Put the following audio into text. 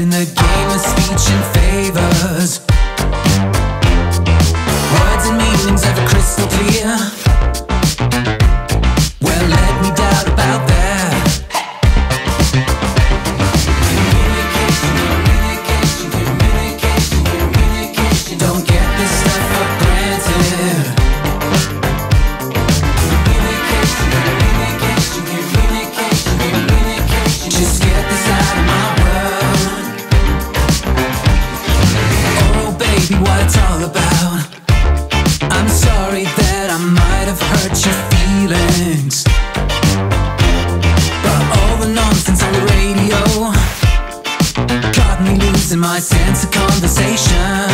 in the game of speech and favors. My sense of conversation.